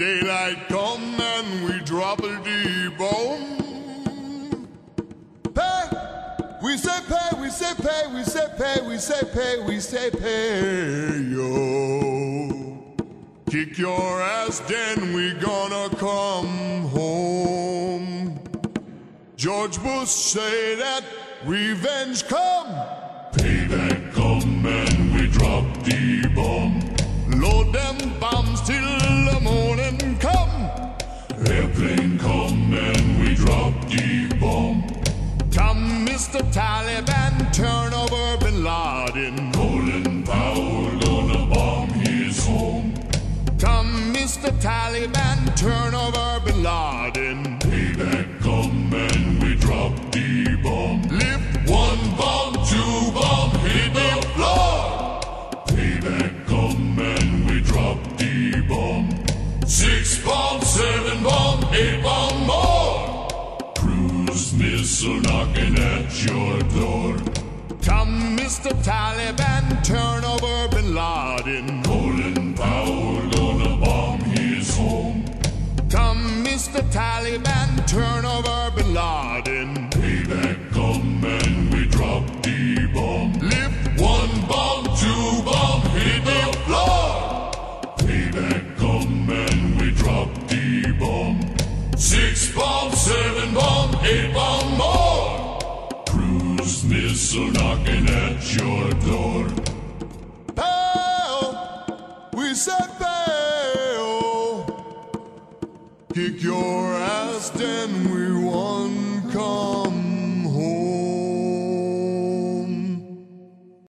Daylight come and we drop a D-bomb. Pay, we say pay, we say pay, we say pay, we say pay, we say pay, yo. Kick your ass, then we gonna come home. George Bush say that revenge come. Payback Mr. Taliban, turn over Bin Laden. Colin Powell gonna bomb his home. Come, Mr. Taliban, turn over Bin Laden. Payback come and we drop the bomb. Lift One bomb, two bomb, hit the floor. Payback come and we drop the bomb. Six bomb, Missile knocking at your door. Come, Mr. Taliban, turn over Bin Laden. Colin Powell gonna bomb his home. Come, Mr. Taliban, turn over Bin Laden. Payback come and we drop the bomb. Lift One bomb, two bomb, hit the floor. Payback come and we drop the bomb. Six bomb, seven bomb, bomb more. Cruise missile knocking at your door. Pay, we said pay, Kick your ass, then we won.